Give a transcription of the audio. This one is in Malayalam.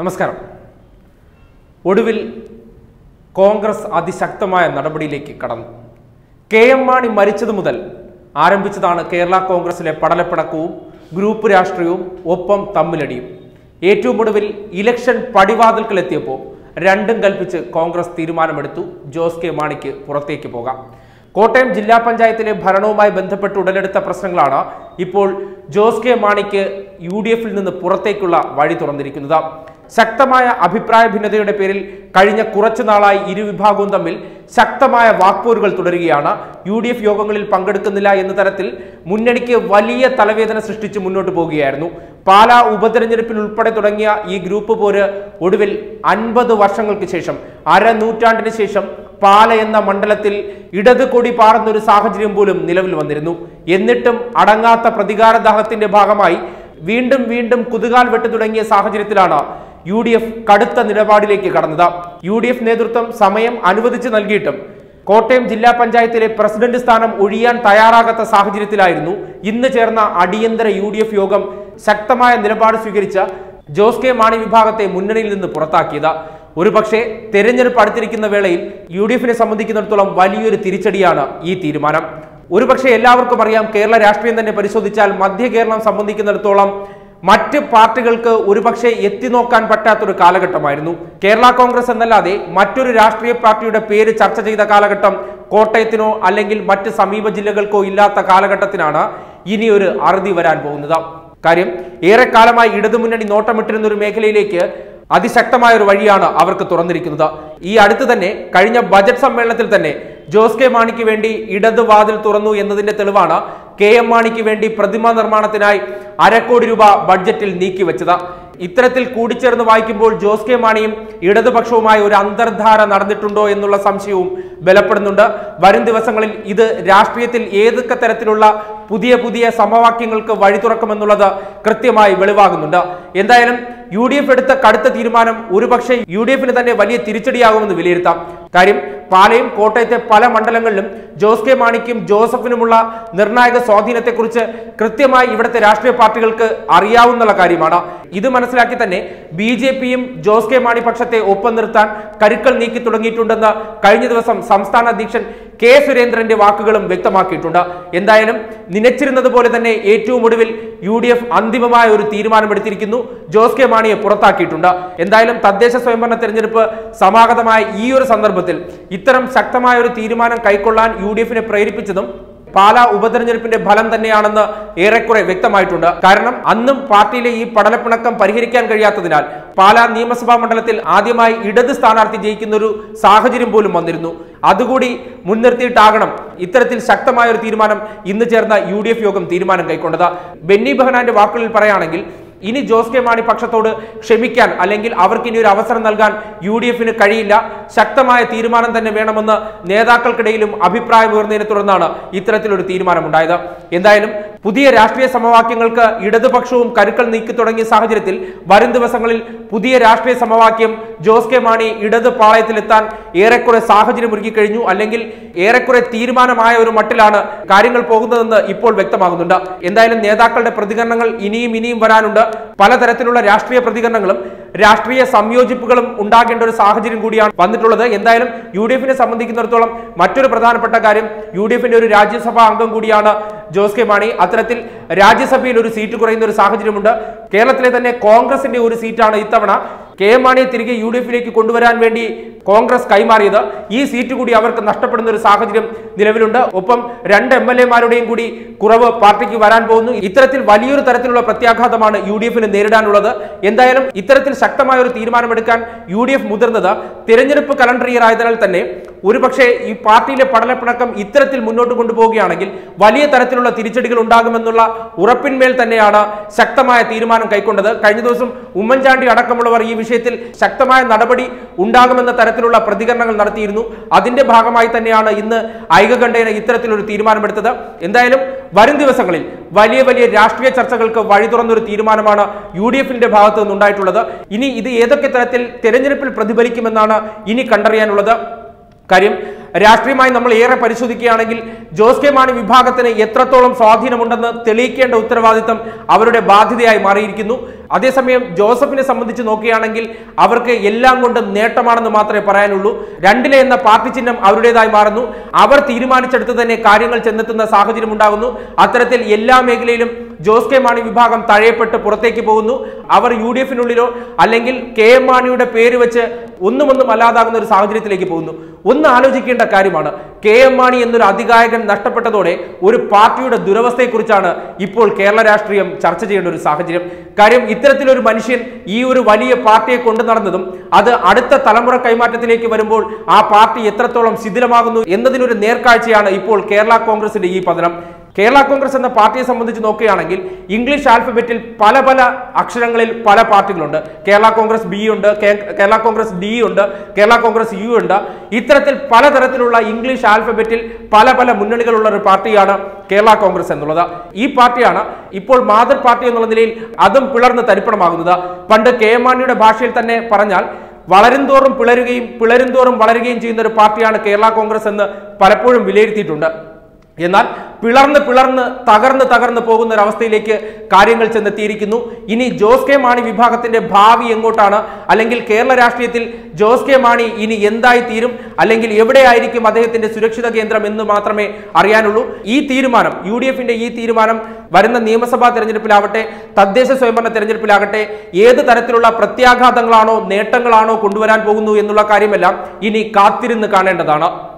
നമസ്കാരം. ഒടുവിൽ കോൺഗ്രസ് അതിശക്തമായ നടപടിയിലേക്ക് കടന്നു. കെ എം മാണി മരിച്ചതു മുതൽ ആരംഭിച്ചതാണ് കേരള കോൺഗ്രസിലെ പടലപ്പിടക്കവും ഗ്രൂപ്പ് രാഷ്ട്രീയവും ഒപ്പം തമ്മിലടിയും. ഏറ്റവും ഒടുവിൽ ഇലക്ഷൻ പടിവാതിൽക്കലെത്തിയപ്പോൾ രണ്ടും കൽപ്പിച്ച് കോൺഗ്രസ് തീരുമാനമെടുത്തു. ജോസ് കെ മാണിക്ക് പുറത്തേക്ക് പോകാം. കോട്ടയം ജില്ലാ പഞ്ചായത്തിലെ ഭരണവുമായി ബന്ധപ്പെട്ട് ഉടലെടുത്ത പ്രശ്നങ്ങളാണ് ഇപ്പോൾ ജോസ് കെ മാണിക്ക് യു ഡി എഫിൽ നിന്ന് പുറത്തേക്കുള്ള വഴി തുറന്നിരിക്കുന്നത്. ശക്തമായ അഭിപ്രായ ഭിന്നതയുടെ പേരിൽ കഴിഞ്ഞ കുറച്ചു നാളായി ഇരുവിഭാഗവും തമ്മിൽ ശക്തമായ വാക്പോരുകൾ തുടരുകയാണ്. യു ഡി എഫ് യോഗങ്ങളിൽ പങ്കെടുക്കുന്നില്ല എന്ന തരത്തിൽ മുന്നണിക്ക് വലിയ തലവേദന സൃഷ്ടിച്ച് മുന്നോട്ട് പോവുകയായിരുന്നു പാലാ ഉപതെരഞ്ഞെടുപ്പിൽ ഉൾപ്പെടെ തുടങ്ങിയ ഈ ഗ്രൂപ്പ് പോര് ഒടുവിൽ അൻപത് വർഷങ്ങൾക്ക് ശേഷം അരനൂറ്റാണ്ടിന് ശേഷം പാല എന്ന മണ്ഡലത്തിൽ ഇടത് കൊടി പാറുന്ന ഒരു സാഹചര്യം പോലും നിലവിൽ വന്നിരുന്നു. എന്നിട്ടും അടങ്ങാത്ത പ്രതികാരദാഹത്തിന്റെ ഭാഗമായി വീണ്ടും വീണ്ടും കുതുകാൽ വെട്ടു തുടങ്ങിയ സാഹചര്യത്തിലാണ് യു ഡി എഫ് കടുത്ത നിലപാടിലേക്ക് കടന്നത്. യു ഡി എഫ് നേതൃത്വം സമയം അനുവദിച്ചു നൽകിയിട്ടും കോട്ടയം ജില്ലാ പഞ്ചായത്തിലെ പ്രസിഡന്റ് സ്ഥാനം ഒഴിയാൻ തയ്യാറാകാത്ത സാഹചര്യത്തിലായിരുന്നു ഇന്ന് ചേർന്ന അടിയന്തര യു യോഗം ശക്തമായ നിലപാട് സ്വീകരിച്ച ജോസ് കെ മാണി വിഭാഗത്തെ മുന്നണിയിൽ നിന്ന് പുറത്താക്കിയത്. ഒരുപക്ഷെ തെരഞ്ഞെടുപ്പ് അടുത്തിരിക്കുന്ന വേളയിൽ യു ഡി എഫിനെ സംബന്ധിക്കുന്നിടത്തോളം വലിയൊരു തിരിച്ചടിയാണ് ഈ തീരുമാനം. ഒരുപക്ഷെ എല്ലാവർക്കും അറിയാം കേരള രാഷ്ട്രീയം തന്നെ പരിശോധിച്ചാൽ മധ്യ കേരളം സംബന്ധിക്കുന്നിടത്തോളം മറ്റ് പാർട്ടികൾക്ക് ഒരുപക്ഷെ എത്തിനോക്കാൻ പറ്റാത്തൊരു കാലഘട്ടമായിരുന്നു. കേരള കോൺഗ്രസ് എന്നല്ലാതെ മറ്റൊരു രാഷ്ട്രീയ പാർട്ടിയുടെ പേര് ചർച്ച ചെയ്ത കാലഘട്ടം കോട്ടയത്തിനോ അല്ലെങ്കിൽ മറ്റ് സമീപ ജില്ലകൾക്കോ ഇല്ലാത്ത കാലഘട്ടത്തിനാണ് ഇനി ഒരു അറുതി വരാൻ പോകുന്നത്. കാര്യം ഏറെക്കാലമായി ഇടതുമുന്നണി നോട്ടമിട്ടിരുന്ന ഒരു മേഖലയിലേക്ക് അതിശക്തമായ ഒരു വഴിയാണ് അവർക്ക് തുറന്നിരിക്കുന്നത്. ഈ അടുത്ത് തന്നെ കഴിഞ്ഞ ബജറ്റ് സമ്മേളനത്തിൽ തന്നെ ജോസ് കെ മാണിക്ക് വേണ്ടി ഇടതുവാതിൽ തുറന്നു എന്നതിന്റെ തെളിവാണ് കെ എം മാണിക്ക് വേണ്ടി പ്രതിമ നിർമ്മാണത്തിനായി അരക്കോടി രൂപ ബഡ്ജറ്റിൽ നീക്കിവെച്ചത് ഇത്തരത്തിൽ കൂടിച്ചേർന്ന് വായിക്കുമ്പോൾ ജോസ് കെ മാണിയും ഇടതുപക്ഷവുമായി ഒരു അന്തർധാര നടന്നിട്ടുണ്ടോ എന്നുള്ള സംശയവും ബലപ്പെടുന്നുണ്ട്. വരും ദിവസങ്ങളിൽ ഇത് രാഷ്ട്രീയത്തിൽ ഏതൊക്കെ തരത്തിലുള്ള പുതിയ പുതിയ സമവാക്യങ്ങൾക്ക് വഴി തുറക്കുമെന്നുള്ളത് കൃത്യമായി വെളിവാകുന്നുണ്ട്. എന്തായാലും യു ഡി എഫ് എടുത്ത കടുത്ത തീരുമാനം ഒരുപക്ഷെ യു ഡി എഫിന് തന്നെ വലിയ തിരിച്ചടിയാകുമെന്ന് വിലയിരുത്താം. കാര്യം പാലയും കോട്ടയത്തെ പല മണ്ഡലങ്ങളിലും ജോസ് കെ മാണിക്കും ജോസഫിനുമുള്ള നിർണായക സ്വാധീനത്തെക്കുറിച്ച് കൃത്യമായി ഇവിടുത്തെ രാഷ്ട്രീയ പാർട്ടികൾക്ക് അറിയാവുന്ന കാര്യമാണ്. ഇത് മനസ്സിലാക്കി തന്നെ ബി ജെ പിയും ജോസ് കെ മാണി പക്ഷത്തെ ഒപ്പം നിർത്താൻ കരുക്കൾ നീക്കി തുടങ്ങിയിട്ടുണ്ടെന്ന് കഴിഞ്ഞ ദിവസം സംസ്ഥാന അധ്യക്ഷൻ കെ സുരേന്ദ്രന്റെ വാക്കുകളും വ്യക്തമാക്കിയിട്ടുണ്ട്. എന്തായാലും നിനച്ചിരുന്നത് പോലെ തന്നെ ഏറ്റവും ഒടുവിൽ യു ഡി എഫ് അന്തിമമായ ഒരു തീരുമാനമെടുത്തിരിക്കുന്നു. ജോസ് കെ മാണിയെ പുറത്താക്കിയിട്ടുണ്ട്. എന്തായാലും തദ്ദേശ സ്വയംഭരണ തെരഞ്ഞെടുപ്പ് സമാഗതമായ ഈ ഒരു സന്ദർഭത്തിൽ ഇത്തരം ശക്തമായ ഒരു തീരുമാനം കൈക്കൊള്ളാൻ യു ഡി എഫിനെ പ്രേരിപ്പിച്ചതും പാലാ ഉപതെരഞ്ഞെടുപ്പിന്റെ ഫലം തന്നെയാണെന്ന് ഏറെക്കുറെ വ്യക്തമായിട്ടുണ്ട്. കാരണം അന്നും പാർട്ടിയിലെ ഈ പടലപ്പിണക്കം പരിഹരിക്കാൻ കഴിയാത്തതിനാൽ പാലാ നിയമസഭാ മണ്ഡലത്തിൽ ആദ്യമായി ഇടത് സ്ഥാനാർത്ഥി ജയിക്കുന്ന ഒരു സാഹചര്യം പോലും വന്നിരുന്നു. അതുകൂടി മുൻനിർത്തിയിട്ടാകണം ഇത്തരത്തിൽ ശക്തമായ ഒരു തീരുമാനം ഇന്ന് ചേർന്ന യു യോഗം തീരുമാനം കൈക്കൊണ്ടത്. ബെന്നി ബെഹനാന്റെ വാക്കുകളിൽ പറയുകയാണെങ്കിൽ ഇനി ജോസ് കെ മാണി പക്ഷത്തോട് ക്ഷമിക്കാൻ അല്ലെങ്കിൽ അവർക്ക് ഇനി ഒരു അവസരം നൽകാൻ യു ഡി എഫിന് കഴിയില്ല. ശക്തമായ തീരുമാനം തന്നെ വേണമെന്ന് നേതാക്കൾക്കിടയിലും അഭിപ്രായം ഉയർന്നതിനെ തുടർന്നാണ് ഇത്തരത്തിലൊരു തീരുമാനമുണ്ടായത്. എന്തായാലും പുതിയ രാഷ്ട്രീയ സമവാക്യങ്ങൾക്ക് ഇടതുപക്ഷവും കരുക്കൾ നീക്കി തുടങ്ങിയ സാഹചര്യത്തിൽ വരും ദിവസങ്ങളിൽ പുതിയ രാഷ്ട്രീയ സമവാക്യം ജോസ് കെ മാണി ഇടത് പാളയത്തിലെത്താൻ ഏറെക്കുറെ സാഹചര്യം ഒരുക്കി കഴിഞ്ഞു. അല്ലെങ്കിൽ ഏറെക്കുറെ തീരുമാനമായ ഒരു മട്ടിലാണ് കാര്യങ്ങൾ പോകുന്നതെന്ന് ഇപ്പോൾ വ്യക്തമാകുന്നുണ്ട്. എന്തായാലും നേതാക്കളുടെ പ്രതികരണങ്ങൾ ഇനിയും ഇനിയും വരാനുണ്ട്. പലതരത്തിലുള്ള രാഷ്ട്രീയ പ്രതികരണങ്ങളും രാഷ്ട്രീയ സംയോജിപ്പുകളും ഉണ്ടാകേണ്ട ഒരു സാഹചര്യം കൂടിയാണ് വന്നിട്ടുള്ളത്. എന്തായാലും യു ഡി എഫിനെ സംബന്ധിക്കുന്നിടത്തോളം മറ്റൊരു പ്രധാനപ്പെട്ട കാര്യം യു ഡി എഫിന്റെ ഒരു രാജ്യസഭാ അംഗം കൂടിയാണ് ജോസ് കെ മാണി. അത്തരത്തിൽ രാജ്യസഭയിൽ ഒരു സീറ്റ് കുറയുന്ന ഒരു സാഹചര്യമുണ്ട്. കേരളത്തിലെ തന്നെ കോൺഗ്രസിന്റെ ഒരു സീറ്റാണ് ഇത്തവണ. കെ എം മാണിയെ തിരികെ യു ഡി എഫിലേക്ക് കൊണ്ടുവരാൻ വേണ്ടി കോൺഗ്രസ് കൈമാറിയത്. ഈ സീറ്റ് കൂടി അവർക്ക് നഷ്ടപ്പെടുന്ന ഒരു സാഹചര്യം നിലവിലുണ്ട്. ഒപ്പം രണ്ട് എം എൽ എമാരുടെയും കൂടി കുറവ് പാർട്ടിക്ക് വരാൻ പോകുന്നു. ഇത്തരത്തിൽ വലിയൊരു തരത്തിലുള്ള പ്രത്യാഘാതമാണ് യു ഡി എഫിന് നേരിടാനുള്ളത്. എന്തായാലും ഇത്തരത്തിൽ ശക്തമായ ഒരു തീരുമാനമെടുക്കാൻ യു ഡി എഫ് മുതിർന്നത് തിരഞ്ഞെടുപ്പ് കലണ്ടർ ഇയർ ആയതിനാൽ തന്നെ ഒരുപക്ഷെ ഈ പാർട്ടിയിലെ പടലപ്പിണക്കം ഇത്തരത്തിൽ മുന്നോട്ട് കൊണ്ടുപോവുകയാണെങ്കിൽ വലിയ തരത്തിലുള്ള തിരിച്ചടികൾ ഉണ്ടാകുമെന്നുള്ള ഉറപ്പിന്മേൽ തന്നെയാണ് ശക്തമായ തീരുമാനം കൈക്കൊണ്ടത്. കഴിഞ്ഞ ദിവസം ഉമ്മൻചാണ്ടി അടക്കമുള്ളവർ ഈ വിഷയത്തിൽ ശക്തമായ നടപടി ഉണ്ടാകുമെന്ന തരത്തിലുള്ള പ്രതികരണങ്ങൾ നടത്തിയിരുന്നു. അതിന്റെ ഭാഗമായി തന്നെയാണ് ഇന്ന് ഐകകണ്ഠേന ഇത്തരത്തിലൊരു തീരുമാനമെടുത്തത്. എന്തായാലും വരും ദിവസങ്ങളിൽ വലിയ വലിയ രാഷ്ട്രീയ ചർച്ചകൾക്ക് വഴി തുറന്നൊരു തീരുമാനമാണ് യു ഡി എഫിന്റെ ഭാഗത്ത് നിന്നുണ്ടായിട്ടുള്ളത്. ഇനി ഇത് ഏതൊക്കെ തരത്തിൽ തെരഞ്ഞെടുപ്പിൽ പ്രതിഫലിക്കുമെന്നാണ് ഇനി കണ്ടറിയാനുള്ളത്. കാര്യം രാഷ്ട്രീയമായി നമ്മൾ ഏറെ പരിശോധിക്കുകയാണെങ്കിൽ ജോസ് കെ മാണി വിഭാഗത്തിന് എത്രത്തോളം സ്വാധീനമുണ്ടെന്ന് തെളിയിക്കേണ്ട ഉത്തരവാദിത്തം അവരുടെ ബാധ്യതയായി മാറിയിരിക്കുന്നു. അതേസമയം ജോസഫിനെ സംബന്ധിച്ച് നോക്കുകയാണെങ്കിൽ അവർക്ക് എല്ലാം കൊണ്ടും നേട്ടമാണെന്ന് മാത്രമേ പറയാനുള്ളൂ. രണ്ടിലെ എന്ന പാർട്ടി ചിഹ്നം അവരുടേതായി മാറുന്നു. അവർ തീരുമാനിച്ചെടുത്ത് തന്നെ കാര്യങ്ങൾ ചെന്നെത്തുന്ന സാഹചര്യം ഉണ്ടാകുന്നു. അത്തരത്തിൽ എല്ലാ മേഖലയിലും ജോസ് കെ മാണി വിഭാഗം തഴയപ്പെട്ട് പുറത്തേക്ക് പോകുന്നു. അവർ യു ഡി എഫിനുള്ളിലോ അല്ലെങ്കിൽ കെ എം മാണിയുടെ പേര് വെച്ച് ഒന്നും ഒന്നും അല്ലാതാകുന്ന ഒരു സാഹചര്യത്തിലേക്ക് പോകുന്നു. ഒന്ന് ആലോചിക്കേണ്ട കാര്യമാണ്. കെ എം മാണി എന്നൊരു അധികായകൻ നഷ്ടപ്പെട്ടതോടെ ഒരു പാർട്ടിയുടെ ദുരവസ്ഥയെക്കുറിച്ചാണ് ഇപ്പോൾ കേരള രാഷ്ട്രീയം ചർച്ച ചെയ്യേണ്ട ഒരു സാഹചര്യം. കാര്യം ഇത്തരത്തിലൊരു മനുഷ്യൻ ഈ ഒരു വലിയ പാർട്ടിയെ കൊണ്ടു നടന്നതും അത് അടുത്ത തലമുറ കൈമാറ്റത്തിലേക്ക് വരുമ്പോൾ ആ പാർട്ടി എത്രത്തോളം ശിഥിലമാകുന്നു എന്നതിനൊരു നേർക്കാഴ്ചയാണ് ഇപ്പോൾ കേരള കോൺഗ്രസിന്റെ ഈ പതനം. കേരള കോൺഗ്രസ് എന്ന പാർട്ടിയെ സംബന്ധിച്ച് നോക്കുകയാണെങ്കിൽ ഇംഗ്ലീഷ് ആൽഫബറ്റിൽ പല പല അക്ഷരങ്ങളിൽ പല പാർട്ടികളുണ്ട്. കേരള കോൺഗ്രസ് ബി ഉണ്ട് കേരള കോൺഗ്രസ് ഡി ഉണ്ട് കേരള കോൺഗ്രസ് യു ഉണ്ട്. ഇത്തരത്തിൽ പലതരത്തിലുള്ള ഇംഗ്ലീഷ് ആൽഫബറ്റിൽ പല പല മുന്നണികളുള്ള ഒരു പാർട്ടിയാണ് കേരള കോൺഗ്രസ് എന്നുള്ളത്. ഈ പാർട്ടിയാണ് ഇപ്പോൾ മാതൃ പാർട്ടി എന്നുള്ള നിലയിൽ അതും പിളർന്ന് തരിപ്പണമാകുന്നത്. പണ്ട് കെ മാണിയുടെ ഭാഷയിൽ തന്നെ പറഞ്ഞാൽ വളരുംതോറും പിളരുകയും പിളരുംതോറും വളരുകയും ചെയ്യുന്ന ഒരു പാർട്ടിയാണ് കേരള കോൺഗ്രസ് എന്ന് പലപ്പോഴും വിലയിരുത്തിയിട്ടുണ്ട്. എന്നാൽ പിളർന്ന് പിളർന്ന് തകർന്ന് തകർന്ന് പോകുന്ന ഒരവസ്ഥയിലേക്ക് കാര്യങ്ങൾ ചെന്നെത്തിയിരിക്കുന്നു. ഇനി ജോസ് കെ മാണി വിഭാഗത്തിന്റെ ഭാവി എങ്ങോട്ടാണ്? അല്ലെങ്കിൽ കേരള രാഷ്ട്രീയത്തിൽ ജോസ് കെ മാണി ഇനി എന്തായി തീരും? അല്ലെങ്കിൽ എവിടെയായിരിക്കും അദ്ദേഹത്തിന്റെ സുരക്ഷിത കേന്ദ്രം എന്ന് മാത്രമേ അറിയാനുള്ളൂ. ഈ തീരുമാനം യു ഈ തീരുമാനം വരുന്ന നിയമസഭാ തെരഞ്ഞെടുപ്പിലാവട്ടെ തദ്ദേശ സ്വയംഭരണ തെരഞ്ഞെടുപ്പിലാകട്ടെ ഏത് തരത്തിലുള്ള പ്രത്യാഘാതങ്ങളാണോ നേട്ടങ്ങളാണോ കൊണ്ടുവരാൻ പോകുന്നു എന്നുള്ള കാര്യമെല്ലാം ഇനി കാത്തിരുന്ന് കാണേണ്ടതാണ്.